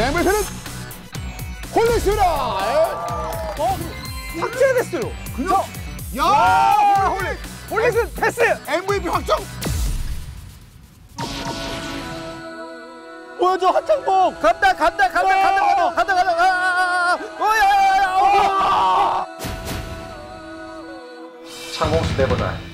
네, MVP는 홀릭스입니다. 어, 삭제됐어요. 그냥. 야, 홀릭. 홀릭은 패스. MVP 확정. 보여줘 하창복 간다 간다 간다 간다 간다 간다 간다 아, 오야야야 창공수 내보다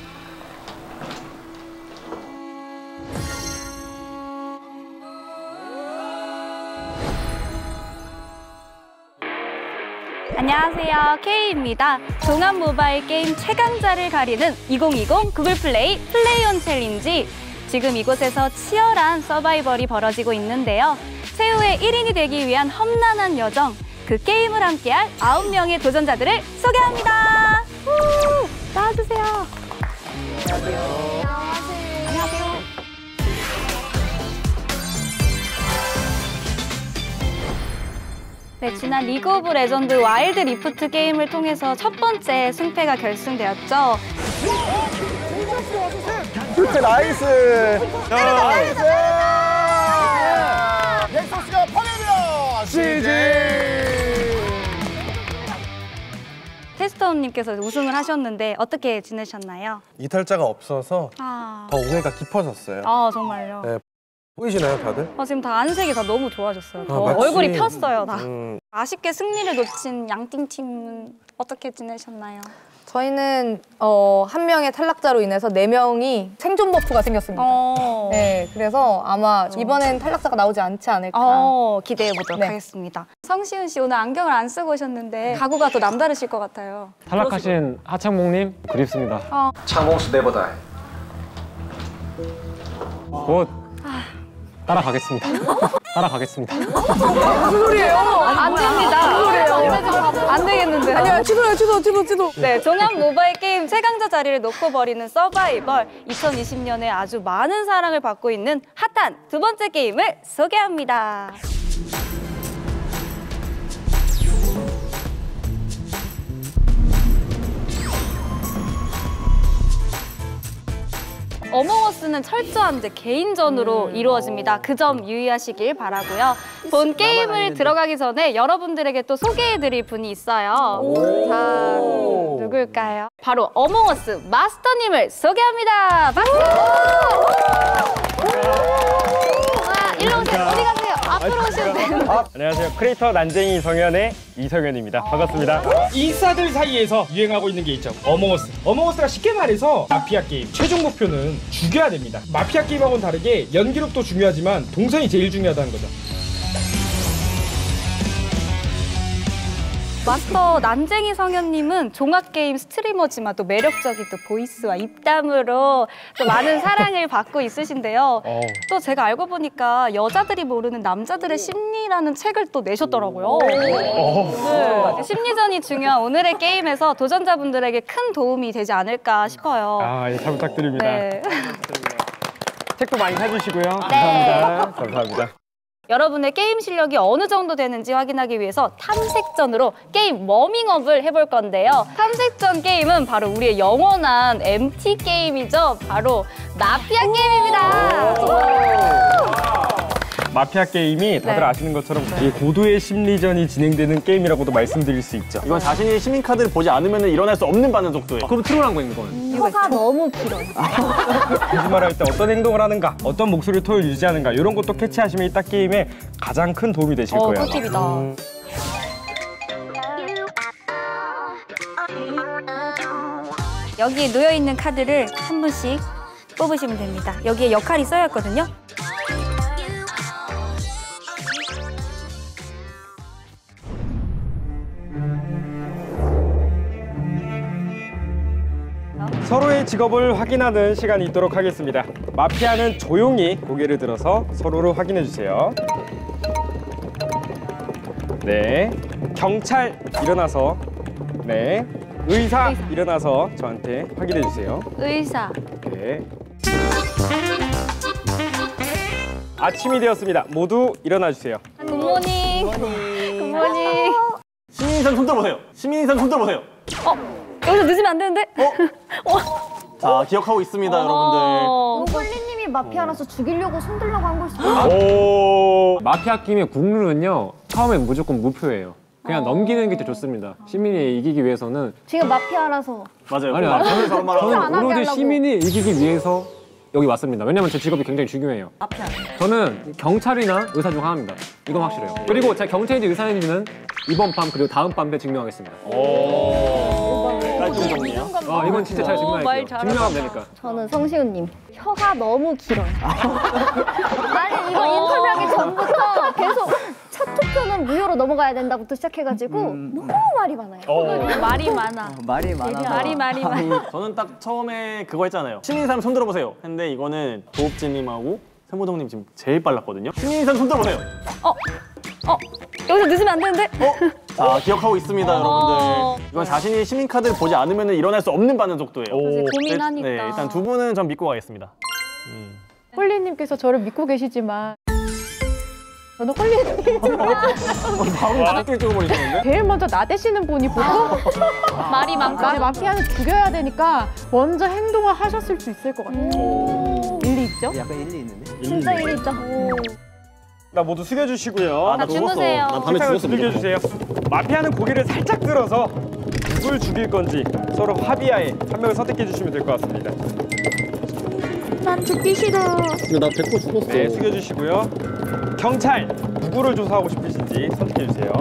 안녕하세요. K입니다. 종합 모바일 게임 최강자를 가리는 2020 구글 플레이 플레이온 챌린지. 지금 이곳에서 치열한 서바이벌이 벌어지고 있는데요. 최후의 1인이 되기 위한 험난한 여정. 그 게임을 함께할 9명의 도전자들을 소개합니다. 후, 나와주세요. 네, 지난 리그 오브 레전드 와일드 리프트 게임을 통해서 첫 번째 승패가 결정되었죠. 그렇지 nice nice. 넥서스가 파괴됩니다. GG. 테스터님께서 우승을 하셨는데 어떻게 지내셨나요? 이탈자가 없어서 아, 더 오해가 깊어졌어요. 아 정말요. 네. 보이시나요, 다들? 어, 지금 다 안색이 다 너무 좋아졌어요. 더 아, 마치- 얼굴이 폈어요, 다. 음, 아쉽게 승리를 놓친 양띵 팀은 어떻게 지내셨나요? 저희는 어, 한 명의 탈락자로 인해서 네 명이 생존 버프가 생겼습니다. 어, 네, 그래서 아마 이번엔 탈락자가 나오지 않지 않을까. 어, 기대해 보도록 네. 하겠습니다. 성시은 씨 오늘 안경을 안 쓰고 오셨는데 각오가 또 남다르실 것 같아요. 탈락하신 하창목님 그립습니다. 창공수 내보다 곧 따라가겠습니다. 따라가겠습니다. 안 됩니다. 안 되겠는데. 아니야, 취소해, 취소, 취소, 취소. 네, 종합 모바일 게임 최강자 자리를 놓고 벌이는 서바이벌 2020년에 아주 많은 사랑을 받고 있는 핫한 두 번째 게임을 소개합니다. 어몽어스는 철저한 이제 개인전으로 이루어집니다. 그 점 유의하시길 바라고요. 본 게임을 들어가기 전에 여러분들에게 또 소개해드릴 분이 있어요. 자, 누굴까요? 바로 어몽어스 마스터님을 소개합니다. 박수! 와, 일로 오세요. 어디 가세요? 앞으로 오시면 됩니다. 안녕하세요. 크리에이터 난쟁이 성현의 이성현입니다. 반갑습니다. 인싸들 사이에서 유행하고 있는 게 있죠. 어몽어스. 어몽어스가 쉽게 말해서 마피아 게임. 최종 목표는 죽여야 됩니다. 마피아 게임하고는 다르게 연기력도 중요하지만 동선이 제일 중요하다는 거죠. 마스터 난쟁이 성현님은 종합게임 스트리머지만 또 매력적인 또 보이스와 입담으로 또 많은 사랑을 받고 있으신데요. 어, 또 제가 알고 보니까 여자들이 모르는 남자들의 심리라는 책을 또 내셨더라고요. 네. 심리전이 중요한 오늘의 게임에서 도전자분들에게 큰 도움이 되지 않을까 싶어요. 아, 예, 잘 부탁드립니다. 네. 책도 많이 사주시고요. 감사합니다. 감사합니다. 여러분의 게임 실력이 어느 정도 되는지 확인하기 위해서 탐색전으로 게임 워밍업을 해볼 건데요. 탐색전 게임은 바로 우리의 영원한 MT 게임이죠. 바로 마피아 게임입니다. 마피아 게임이 다들 네. 아시는 것처럼 되게 고도의 심리전이 진행되는 게임이라고도 말씀드릴 수 있죠. 이건 자신이 시민 카드를 보지 않으면 일어날 수 없는 반응 속도예요 그럼 troll한 거인 거는. 혀가 너무 길어요. 거짓말할 때 어떤 행동을 하는가, 어떤 목소리 톤을 유지하는가 이런 것도 캐치하시면 이딱 게임에 가장 큰 도움이 되실 어, 거예요. 꿀팁이다. 여기에 놓여 있는 카드를 한 분씩 뽑으시면 됩니다. 여기에 역할이 써여 있거든요. 서로의 직업을 확인하는 시간이 있도록 하겠습니다. 마피아는 조용히 고개를 들어서 서로를 확인해 주세요. 네. 경찰 일어나서 네. 의사, 일어나서 저한테 확인해 주세요. 의사. 네. 아침이 되었습니다. 모두 일어나 주세요. 굿모닝. 굿모닝. 시민선 손 들어보세요 시민선 손 들어보세요 여기서 늦으면 안 되는데? 자 기억하고 있습니다 여러분들 어. 홀리님이 마피아 라서 죽이려고 손들려고 한 걸 수도 있어요. 오. 마피아 게임의 국룰은요 처음엔 무조건 무표예요. 그냥 넘기는 게더 좋습니다. 시민이 이기기 위해서는 지금 마피아라서 맞아요. 아니, 아니, 저는, 저는 오로지. 시민이 이기기 위해서 여기 왔습니다. 왜냐면 제 직업이 굉장히 중요해요. 저는 경찰이나 의사 중 하나입니다. 이건 확실해요. 그리고 제가 경찰인지 의사인지는 이번 밤 그리고 다음 밤에 증명하겠습니다. 깔끔 정리야. 어, 이건 진짜 잘 증명할게요. 증명하면 되니까. 저는 성시훈님 혀가 너무 길어요. 아니 이거 인터뷰하기 전부터 계속 첫 투표는 무효로 넘어가야 된다부터 시작해가지고 너무 말이 많아요. 말이 많아. 말이 많아서. 말이 말이 많아. 저는 딱 처음에 그거 했잖아요. 시민 사람 손 들어보세요. 했는데 이거는 도읍지님하고 세모동님 지금 제일 빨랐거든요. 시민 사람 손 들어보세요. 어, 여기서 늦으면 안 되는데? 자 기억하고 있습니다, 여러분들. 이건 자신이 시민 카드를 보지 않으면 일어날 수 없는 반응 속도예요. 그래서 고민하니까. 네, 일단 두 분은 전 믿고 가겠습니다. 홀리님께서 저를 믿고 계시지만 저는 홀리님 바로 다리끼리 찍어버리시는데? 제일 먼저 나대시는 분이 보통 말이 많고. 나 마피아는 죽여야 되니까 먼저 행동을 하셨을 수 있을 것 같아요. 일리 있죠? 약간 일리 있는데? 진짜 일리 있죠. 나 모두 숙여주시고요. 아, 나다 주무세요. 나 밤에 죽었어. 두들겨주세요. 마피아는 고개를 살짝 들어서 누굴 죽일 건지 서로 합의하에 한 명을 선택해 주시면 될 것 같습니다. 난 죽기 싫어. 이거 나100% 죽었어. 네, 숙여주시고요. 경찰 누구를 조사하고 싶으신지 선택해 주세요.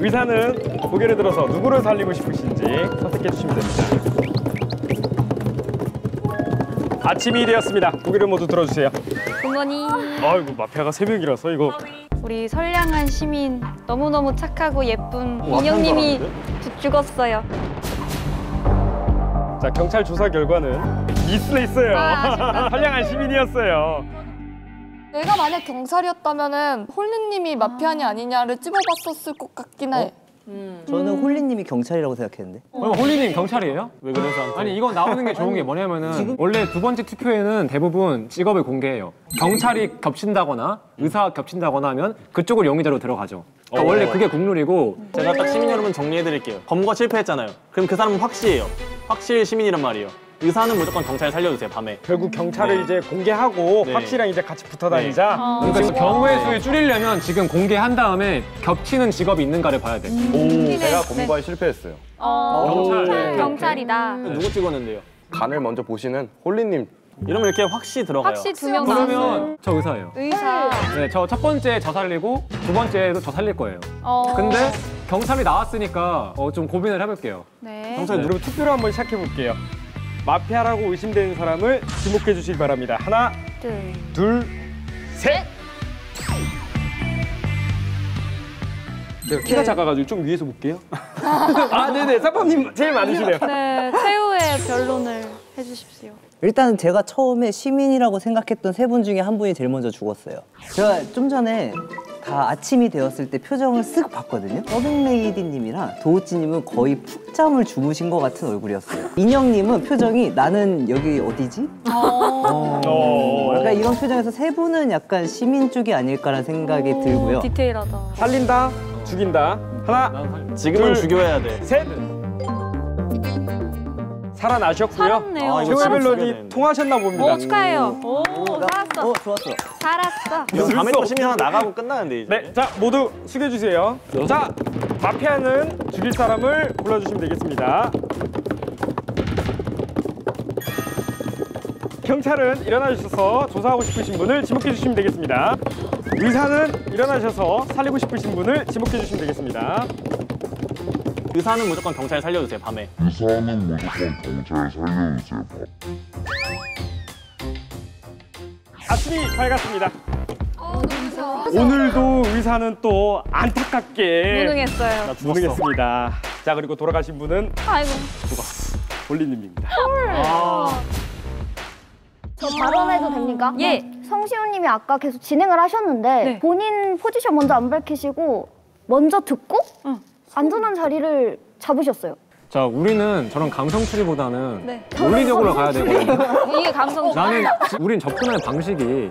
의사는 고개를 들어서 누구를 살리고 싶으신지 선택해 주시면 됩니다. 아침이 되었습니다. 고개를 모두 들어주세요. 굿모닝. 아이고 마피아가 세 명이라서 이거 우리 선량한 시민 너무너무 착하고 예쁜 와, 인형님이 죽- 죽었어요. 자 경찰 조사 결과는 미스했어요. 아. 선량한 시민이었어요. 내가 만약 경찰이었다면 은 홀리님이 마피아니 아니냐를 찝어봤었을 것 같긴 해. 저는 홀리님이 경찰이라고 생각했는데. 그럼 홀리님 경찰이에요? 왜 그래서 저한테? 아니 이거 나오는 게 좋은 게 뭐냐면은 원래 두 번째 투표에는 대부분 직업을 공개해요. 경찰이 겹친다거나 의사가 겹친다거나 하면 그쪽을 용의자로 들어가죠. 그러니까 원래 그게 국룰이고 제가 딱 시민 여러분 정리해드릴게요. 검거 실패했잖아요. 그럼 그 사람은 확실해요. 확실 시민이란 말이에요. 의사는 무조건 경찰 살려주세요, 밤에. 결국 경찰을 이제 공개하고 네. 확실랑 이제 같이 붙어 다니자. 그러니까 지금 경우의 수를 줄이려면 지금 공개한 다음에 겹치는 직업이 있는가를 봐야 돼. 제가 검거에 실패했어요. 어, 경찰. 경찰. 경찰이다. 누구 찍었는데요? 간을 먼저 보시는 홀리님 이러면 이렇게 확시 들어가요. 확실히 두명 나왔어요. 그러면 저 의사예요. 의사. 네, 저 첫 번째 저 살리고 두 번째도 저 살릴 거예요. 어. 근데 경찰이 나왔으니까 어, 좀 고민을 해볼게요. 네. 경찰 여러분 투표를 한번 시작해 볼게요. 마피아라고 의심되는 사람을 지목해 주시기 바랍니다. 하나, 둘. 둘, 셋. 제가 키가 작아가지고 좀 위에서 볼게요. 아, 네네. 사파님 제일 많으시네요. 네, 최후의 변론을 해주십시오. 일단 제가 처음에 시민이라고 생각했던 세 분 중에 한 분이 제일 먼저 죽었어요. 제가 좀 전에 다 아침이 되었을 때 표정을 쓱 봤거든요. 서빙레이디님이랑 도우찌님은 거의 푹 잠을 주무신 것 같은 얼굴이었어요. 인형님은 표정이 나는 여기 어디지? 어. 약간 이런 표정에서 세 분은 약간 시민 쪽이 아닐까라는 생각이 들고요. 디테일하다. 살린다, 죽인다. 하나, 지금은 둘, 죽여야 돼. 셋. 살아나셨고요. 살았네요. 아, 최후의 죽여야 통하셨나 봅니다. 오, 축하해요. 오, 살았어. 어, 좋았어. 살았어. 이거 있을 밤에 수또 시민 하나 나가고 끝나는데 이제. 네, 자 모두 숙여주세요. 자, 마피아는 죽일 사람을 골라주시면 되겠습니다. 경찰은 일어나셔서 조사하고 싶으신 분을 지목해 주시면 되겠습니다. 의사는 일어나셔서 살리고 싶으신 분을 지목해 주시면 되겠습니다. 의사는 무조건 경찰 살려주세요, 밤에. 의사는 무조건 경찰 살려주세요. 아침이 밝았습니다. 오늘도 의사는 또 안타깝게 무능했어요. 무능했습니다. 자 그리고 돌아가신 분은 아이고. 볼리님입니다. 저 발언해도 됩니까? 예. 성시훈님이 아까 계속 진행을 하셨는데 네. 본인 포지션 먼저 안 밝히시고 먼저 듣고 안전한 자리를 잡으셨어요. 자, 우리는 저런 감성 추리보다는 네. 논리적으로 가야 되거든요. 이게 감성 나는 우린 접근하는 방식이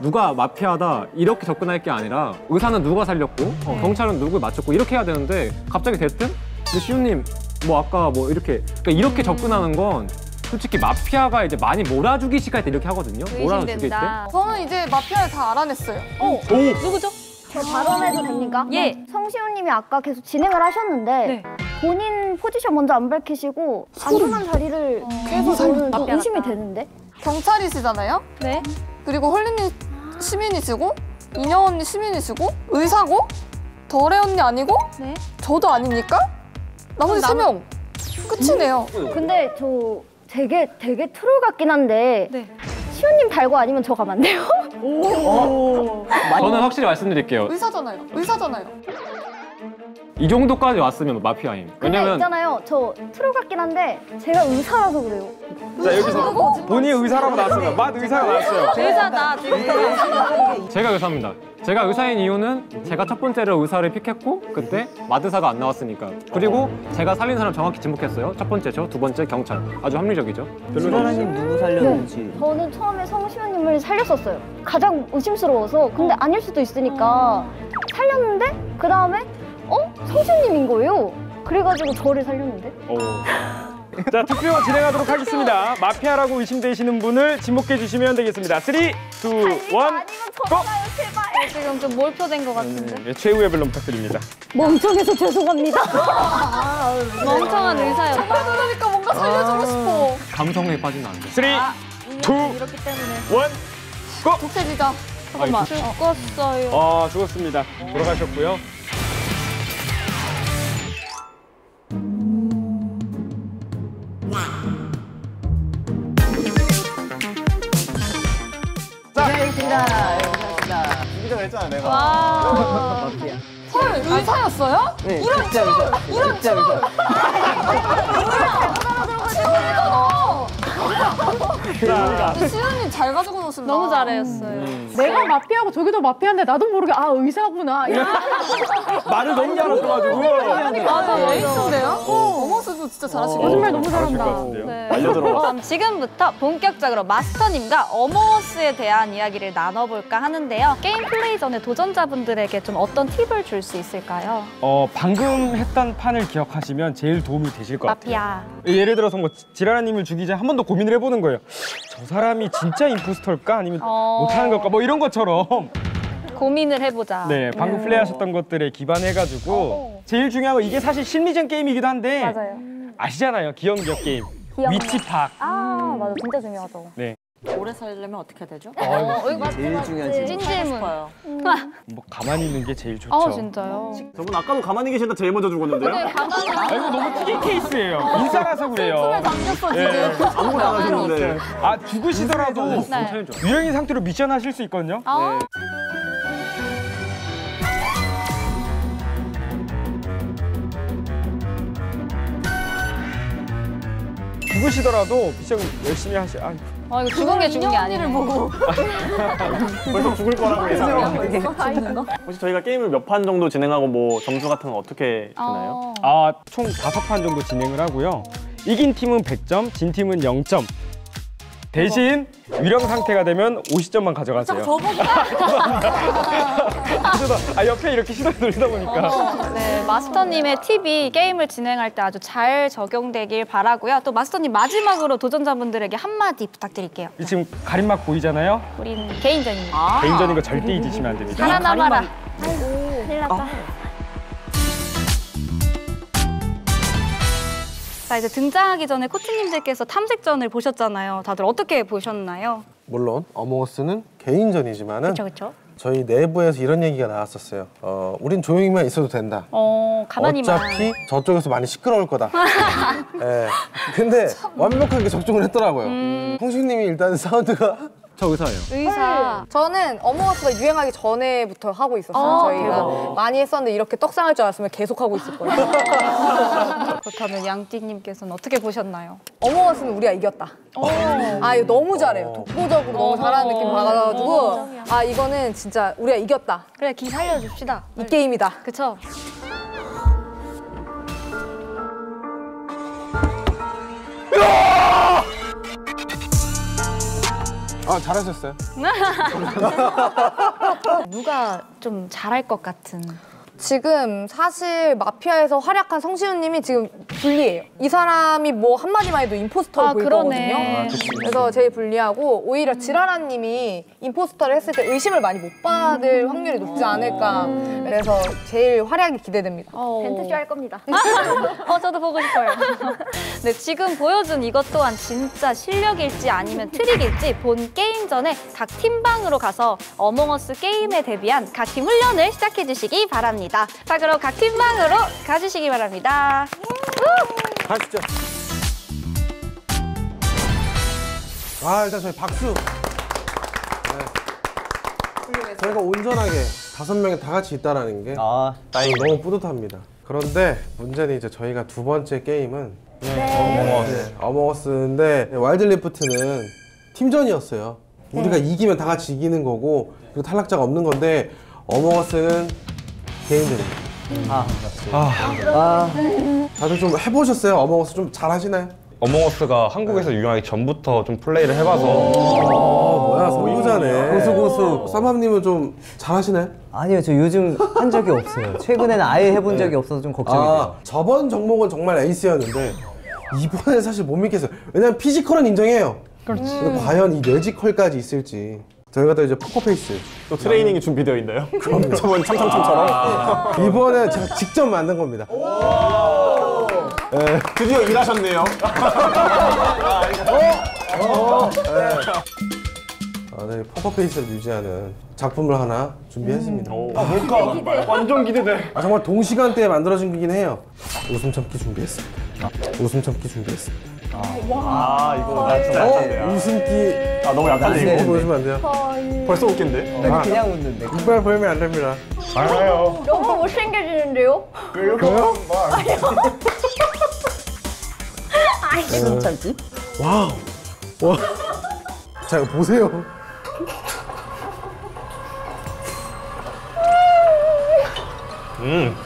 누가 마피아다 이렇게 접근할 게 아니라 의사는 누가 살렸고 어, 경찰은 누구 맞췄고 이렇게 해야 되는데 갑자기 됐든 근데 시우님 뭐 아까 뭐 이렇게 그러니까 이렇게 접근하는 건 솔직히 마피아가 이제 많이 몰아주기 시갈 때 이렇게 하거든요. 몰아주기 때. 저는 이제 마피아를 다 알아냈어요. 어, 누구죠? 저 발언해도 됩니까? 예. 성시호님이 아까 계속 진행을 하셨는데 네. 본인 포지션 먼저 안 밝히시고 안전한 자리를 계속 저는 좀 의심이. 되는데 경찰이시잖아요. 네. 그리고 홀리님 시민이시고 인영 언니 시민이시고 의사고 덜의 언니 아니고 네. 저도 아닙니까? 나머지 세 명. 끝이네요. 근데 저 되게 되게 트롤 같긴 한데 네. 시호님 달고 아니면 저 가면 안 돼요? 저는 확실히 말씀드릴게요. 의사잖아요. 의사잖아요. 이 정도까지 왔으면 마피아 임. 근데 왜냐면 있잖아요. 저 트롤 같긴 한데 제가 의사라서 그래요. 자 여기서 본인이 의사라고 나왔습니다. 맛 의사가 나왔어요. 의사다. 지금. 제가 의사입니다. 제가 의사인 이유는 제가 첫 번째로 의사를 픽했고 그때 마드사가 안 나왔으니까 그리고 제가 살린 사람 정확히 지목했어요. 첫 번째 저, 두 번째 경찰. 아주 합리적이죠. 지라라님 누구 살렸는지. 저는 처음에 성시호님을 살렸었어요. 가장 의심스러워서 근데 아닐 수도 있으니까 살렸는데 그 다음에 어 성시호님인 거예요. 그래가지고 저를 살렸는데. 자 투표 진행하도록 하겠습니다. 마피아라고 의심되시는 분을 지목해 주시면 되겠습니다. 3, 2, 1, 고! 지금 좀 몰표된 것 같은데. 네, 최후의 변론 부탁드립니다. 멍청해서 죄송합니다. 멍청한 의사였다. 그러니까 뭔가 살려주고 싶어. 감성에 빠지면 안 돼. 3, 2, 1, 이렇기 때문에. 고! 독해지자. 잠깐만. 죽었어요. 아 죽었습니다. 돌아가셨고요. 죽이자고 했잖아 내가. 와. 헐 의사였어요? 네, 이런 진짜 의사. 이런 진짜 의사. 근데 시은님 잘 가지고 노신다. 너무 잘했어요. 내가 마피아고 저기도 마피아인데 나도 모르게 아 의사구나. 이런 말을 너무 잘하셔가지고. 맞아 에이스인데요? 어머스도 진짜 잘하시고. 거짓말 너무 잘한다. 네. 그럼 지금부터 본격적으로 마스터님과 어머스에 대한 이야기를 나눠볼까 하는데요. 게임 플레이 전에 도전자분들에게 좀 어떤 팁을 줄 수 있을까요? 어 방금 했던 판을 기억하시면 제일 도움이 되실 것 같아요. 마피아. 예를 들어서 뭐 지라라님을 죽이자 한번더 고민 을 해보는 거예요. 저 사람이 진짜 임포스터일까 아니면 어. 못하는 걸까 뭐 이런 것처럼 고민을 해보자. 네 방금 플레이하셨던 것들에 기반해가지고 제일 중요한 건 이게 사실 심리전 게임이기도 한데 맞아요. 아시잖아요 기억 기억 게임 기억. 위치 파악. 아 맞아 진짜 중요하죠. 네. 오래 살려면 어떻게 되죠? 어, 제일 중요한 질문. 찐 질문. 싶어요. 뭐 가만히 있는 게 제일 좋죠. 아 진짜요? 저분 아까도 가만히 계신다 제일 먼저 죽었는데요? 네, 가만히. 아 이거 너무 특이 케이스예요. 인싸라서 그래요. 당겼어 지금. 네. 아무것도 안 하시는데. 아 죽으시더라도 네. 유령인 상태로 미션 하실 수 있거든요. 아. 죽으시더라도 미션 열심히 하시. 아, 아 이거 죽은 게 죽은 게 아니네. 보고. 벌써 죽을 거라고 예상. 혹시 저희가 게임을 몇 판 정도 진행하고 뭐 점수 같은 건 어떻게 되나요? 어. 아, 총 다섯 판 정도 진행을 하고요. 이긴 팀은 100점, 진 팀은 0점. 대신 위령 상태가 되면 50점만 가져가세요. 그래서 아 옆에 이렇게 시선 돌리다 보니까 네, 마스터님의 팁이 게임을 진행할 때 아주 잘 적용되길 바라고요. 또 마스터님 마지막으로 도전자분들에게 한마디 부탁드릴게요. 이 지금 가림막 보이잖아요. 우린 개인전입니다. 개인전인 거 절대 잊으시면 안 됩니다. 살아남아라. 큰일 났다. 자 이제 등장하기 전에 코치님들께서 탐색전을 보셨잖아요. 다들 어떻게 보셨나요? 물론 어몽어스는 개인전이지만은 그렇죠, 그렇죠. 저희 내부에서 이런 얘기가 나왔었어요. 어, 우린 조용히만 있어도 된다. 어 가만히만. 어차피 저쪽에서 많이 시끄러울 거다. 예. 근데 완벽하게 적중을 했더라고요. 음. 홍신님이 일단 사운드가 저 의사예요. 의사. 저는 어머어스가 유행하기 전에부터 하고 있었어요. 아, 저희가 대박. 많이 했었는데 이렇게 떡상할 줄 알았으면 계속 하고 있을 거예요. 그렇다면 양띠님께서는 어떻게 보셨나요? 어머어스는 우리가 이겼다. 아 이거 너무 잘해요. 독보적으로 너무 잘하는 느낌 받아가지고 아 이거는 진짜 우리가 이겼다. 그래 기 살려줍시다. 이 게임이다. 그쵸? 아 잘하셨어요. 누가 좀 잘할 것 같은. 지금 사실 마피아에서 활약한 성시훈님이 지금 불리해요. 이 사람이 뭐 한마디만 해도 임포스터로 아, 보일 그러네. 거거든요. 아, 그치, 그치. 그래서 제일 불리하고 오히려 지라라님이 임포스터를 했을 때 의심을 많이 못 받을 확률이 높지 않을까. 그래서 제일 활약이 기대됩니다. 벤트쇼 할 겁니다. 어, 저도 보고 싶어요. 네, 지금 보여준 이것 또한 진짜 실력일지 아니면 트릭일지 본 게임 전에 각 팀방으로 가서 어몽어스 게임에 대비한 각 팀 훈련을 시작해 주시기 바랍니다. 자, 그럼 각 팀방으로 가주시기 바랍니다. 가시죠. 아 일단 저희 박수. 네. 저희가 온전하게 다섯 명이 다 같이 있다라는 게 너무 뿌듯합니다. 그런데 문제는 이제 저희가 두 번째 게임은 어몽어스. 어몽어스인데 와일드리프트는 팀전이었어요. 우리가 이기면 다 같이 이기는 거고 그리고 탈락자가 없는 건데 어몽어스는 개인전입니다. 아, 아. 다들 좀 해보셨어요? 어몽어스 좀 잘하시나요? 어몽어스가 한국에서 유행하기 전부터 좀 플레이를 해봐서 어, 뭐야 선구자네. 고수, 고수. 쌈밥님은 좀 잘하시나요? 아니요, 저 요즘 한 적이 없어요. 최근에는 아예 해본 적이 없어서 좀 걱정이 돼요. 아, 저번 종목은 정말 에이스였는데 이번엔 사실 못 믿겠어요. 왜냐면 physical은 인정해요. 그렇지. 과연 이 뇌지컬까지 있을지. 저희가 또 이제 포커페이스. 또 트레이닝이 준비되어 있나요? 그럼요. 저번 참참참처럼. 이번에 제가 직접 만든 겁니다. 네. 드디어 일하셨네요. 어? 네. 아, 네, 포커페이스를 유지하는 작품을 하나 준비했습니다. 아, 뭘까? 완전 기대돼. 아, 정말 동시간대에 만들어진 거긴 해요. 웃음 참기 준비했습니다. 웃음 참기 준비했습니다. 아, 이거 나 진짜 약한데. 어? 웃음기. 아, 너무 약한데, 이거. 보여주면 안 돼요? 벌써 웃긴데? 아, 그냥 보이면 안 됩니다. 알아요. 너무 못생겨지는데요? 그래요? 아이, 참지? 와우. 와. 자, 이거 보세요. 음.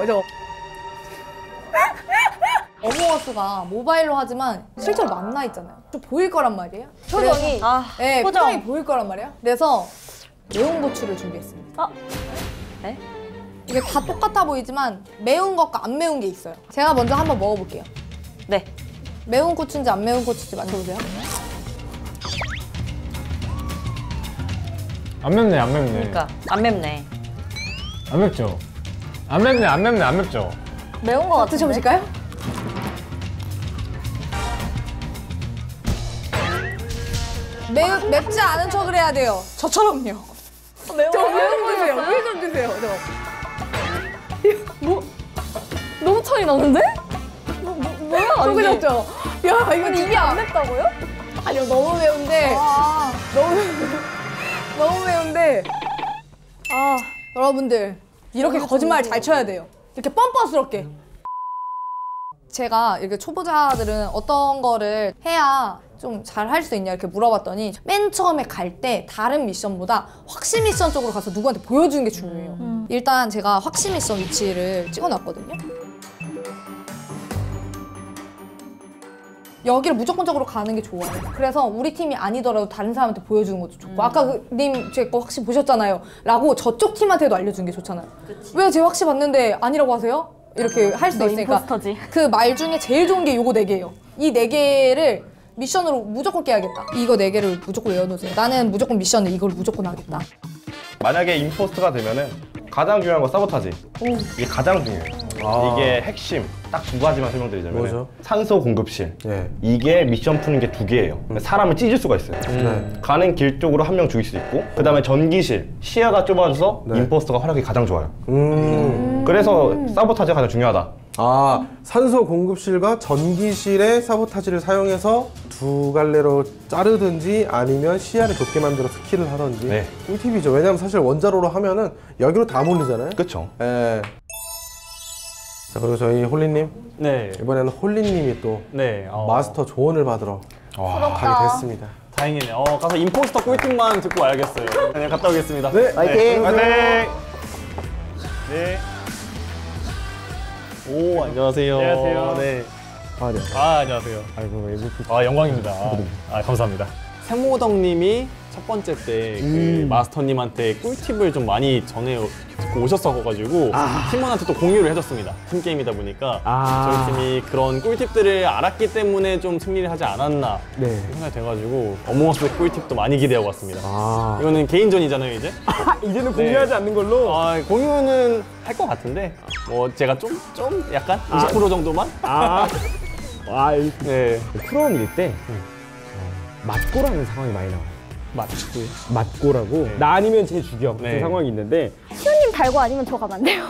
주세요. 저. 어몽어스가 모바일로 하지만 실제로 만나 있잖아요. 좀 보일 거란 말이에요. 표정이. 아, 네, 표정. 표정이 보일 거란 말이에요. 그래서 매운 고추를 준비했습니다. 네? 이게 다 똑같아 보이지만 매운 것과 안 매운 게 있어요. 제가 먼저 한번 먹어볼게요. 네. 매운 고추인지 안 매운 고추인지 맞춰보세요. 안 맵네, 안 맵네. 그러니까 안 맵네. 안 맵죠? 안 맵네, 안 맵네, 안 맵죠? 매운 거 같은데? 드셔보실까요? 매, 맵지 않은 척을 해야 돼요. 저처럼요. 매운 저거 우유 좀 주세요. 우유 좀 주세요. 저. 뭐? 너무 차이 나는데? 뭐, 뭐, 뭐야? 속으셨죠? 야, 이거 아니, 이게 안 맵다고요? 아니요, 너무 매운데. 아. 너무, 너무 매운데. 아. 여러분들, 이렇게 거짓말. 잘 쳐야 돼요. 이렇게 뻔뻔스럽게. 제가 이렇게 초보자들은 어떤 거를 해야 좀 잘 할 수 있냐 이렇게 물어봤더니 맨 처음에 갈 때 다른 미션보다 확신 미션 쪽으로 가서 누구한테 보여주는 게 중요해요. 일단 제가 확신 미션 위치를 찍어놨거든요. 여기를 무조건적으로 가는 게 좋아요. 그래서 우리 팀이 아니더라도 다른 사람한테 보여주는 것도 좋고 아까 그 님 제 거 확신 보셨잖아요. 라고 저쪽 팀한테도 알려주는 게 좋잖아요. 왜 제 확신 봤는데 아니라고 하세요? 이렇게 할수너 있으니까. 그 말 중에 제일 좋은 게 요거 네 개예요. 이 네 개를 미션으로 무조건 깨야겠다. 이거 네 개를 무조건 외워놓으세요. 나는 무조건 미션을 이걸 무조건 하겠다. 만약에 임포스터가 되면은 가장 중요한 건 사보타지. 이게 가장 중요해요. 아. 이게 핵심 딱 두 가지만 설명드리자면 뭐죠? 산소 공급실. 예. 이게 미션 푸는 게 두 개예요. 사람을 찢을 수가 있어요. 네. 가는 길 쪽으로 한 명 죽일 수 있고 그 다음에 전기실 시야가 좁아져서 네. 임포스터가 활약이 가장 좋아요. 음. 그래서 사보타지가 가장 중요하다. 아, 산소 공급실과 전기실의 사보타지를 사용해서 두 갈래로 자르든지 아니면 시야를 좁게 만들어서 킬을 하든지 네. 꿀팁이죠. 왜냐면 사실 원자로로 하면은 여기로 다 몰리잖아요. 그렇죠. 예. 자, 그리고 저희 홀리님. 네. 이번에는 홀리님이 또 네. 어, 마스터 조언을 받으러 가게 됐습니다. 다행이네요. 어, 가서 임포스터 꿀팁만 듣고 와야겠어요. 네, 갔다 오겠습니다. 네, 화이팅! 화이팅! 네. 오, 안녕하세요. 안녕하세요. 네. 아, 네. 아 안녕하세요. 아이고. 아 영광입니다. 아, 아, 감사합니다. 세모덕님이 첫 번째 때 그 마스터님한테 꿀팁을 좀 많이 전해 듣고 오셨어가지고 팀원한테 또 공유를 해줬습니다. 팀 게임이다 보니까 아. 저희 팀이 그런 꿀팁들을 알았기 때문에 좀 승리를 하지 않았나 네. 생각이 돼가지고 어몽어스 꿀팁도 많이 기대하고 왔습니다. 아. 이거는 개인전이잖아요 이제. 이제는 공유하지 않는 걸로. 아, 공유는 할 것 같은데 뭐 제가 좀 좀 약간 20% 정도만. 아. 아, 이 네. 프로밀 때 어, 맞고라는 상황이 많이 나와요. 맞고. 맞고라고 나 아니면 쟤 죽여 그 네. 상황이 있는데 시호님 달고 아니면 저 가면 안 돼요?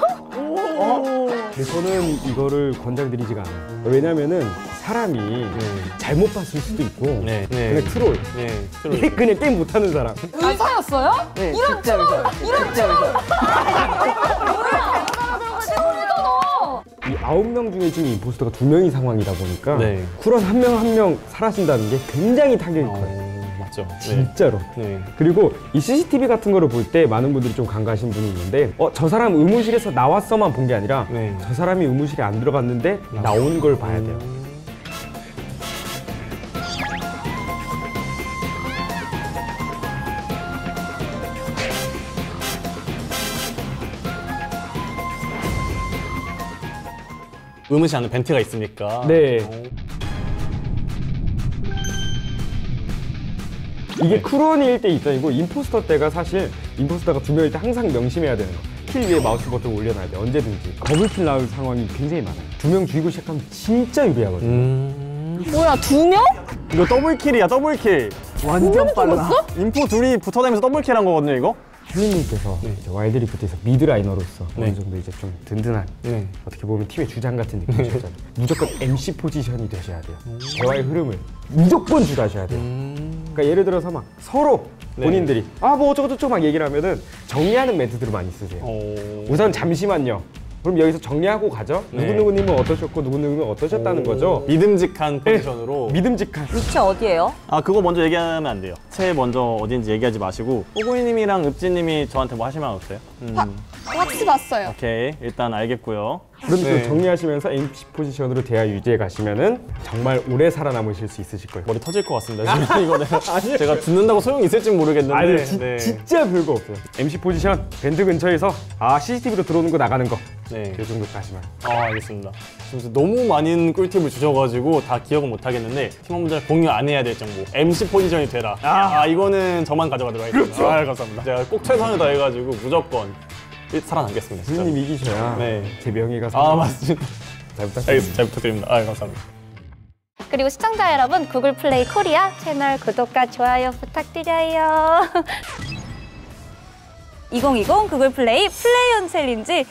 근데 저는 이거를 권장드리지가 않아요. 왜냐면은 사람이 잘못 봤을 수도 있고 네. 그냥 트롤. 네. 이게 그냥 게임 못하는 사람. 의사였어요? 네, 이런 진짜 의사. 이런 진짜 의사. 이 아홉 명 중에 지금 임포스터가 두 명이 상황이다 보니까 네. 쿨원 한명 한 명 사라진다는 게 굉장히 타격이 커요. 어, 맞죠. 네. 진짜로. 네. 그리고 이 CCTV 같은 거를 볼 때 많은 분들이 좀 간과하신 분이 있는데 어, 저 사람 의무실에서 나왔어만 본 게 아니라 네. 저 사람이 의무실에 안 들어갔는데 나오는 걸 봐야 돼요. 의무실 안에는 vent가 있으니까. 네. 어. 이게 크루원일 때 입장이고 impostor 때가 사실 impostor가 두 명일 때 항상 명심해야 되는 거. kill 위에 마우스 버튼 올려놔야 돼 언제든지 double kill 나올 상황이 굉장히 많아요 두 명 죽이고 시작하면 진짜 유리하거든요 음. 뭐야 두 명? 이거 double kill이야 double kill. 완전 빨라. 임포 둘이 붙어다니면서 double kill 한 거거든요 이거. 혜민님께서 이제 와일드리프트에서 mid laner로서 네. 어느 정도 이제 좀 든든한 네. 어떻게 보면 팀의 주장 같은 느낌이셨잖아요. 무조건 MC 포지션이 되셔야 돼요. 대화의 흐름을 무조건 주도하셔야 돼요. 그러니까 예를 들어서 막 서로 네. 본인들이 아 뭐 어쩌고저쩌고 막 얘기를 하면은 정리하는 멘트들을 많이 쓰세요. 어. 우선 잠시만요 그럼 여기서 정리하고 가죠 네. 누구누구님은 어떠셨고 누구누구는 어떠셨다는 거죠 믿음직한 포지션으로. 믿음직한 위치 어디예요? 아 그거 먼저 얘기하면 안 돼요. 채 먼저 어딘지 얘기하지 마시고 뽀고이님이랑 읍지님이 저한테 뭐 하실 말 없어요? 음. 같이 봤어요. 오케이 일단 알겠고요. 그럼 또 네. 정리하시면서 MC 포지션으로 대화 유지해 가시면은 정말 오래 살아남으실 수 있으실 거예요 머리 터질 것 같습니다. 지금 이거 내가 제가 듣는다고 소용이 있을지 모르겠는데. 아니 지- 네. 진짜 별거 없어요. MC 포지션 밴드 근처에서 아 CCTV로 들어오는 거 나가는 거. 네. 그 정도까지만. 아 알겠습니다. 그래서 너무 많은 꿀팁을 주셔가지고 다 기억은 못 하겠는데 팀원분들 공유 안 해야 될 정보. MC 포지션이 되라. 아, 이거는 저만 가져가도록 하겠습니다. 아 감사합니다. 제가 꼭 최선을 다해가지고 무조건 살아남겠습니다. 선생님 이기셔야 네. 제 명예가 아 맞습니다. 잘 부탁드립니다. 알겠습니다. 잘 부탁드립니다. 아 감사합니다. 그리고 시청자 여러분 구글 플레이 코리아 채널 구독과 좋아요 부탁드려요. 2020 구글 플레이 플레이온 챌린지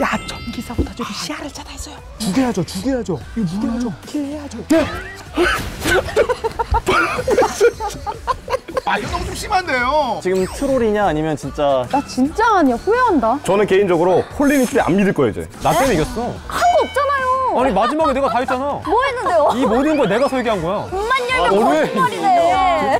야 전기 sabotage로 시야를 차단했어요. 죽여야죠, 죽여야죠. 이거 죽여야죠. kill해야죠. 아 이거 너무 좀 심한데요. 지금 troll이냐 아니면 진짜 나 진짜 아니야 후회한다. 저는 개인적으로 홀리니티 안 믿을 거예요 이제. 나 때문에 이겼어. 한 거 없잖아요. 아니 마지막에 내가 다 했잖아. 뭐 했는데요? 이 모든 걸 내가 설계한 거야. 열면 아, 너네. 거짓말이네.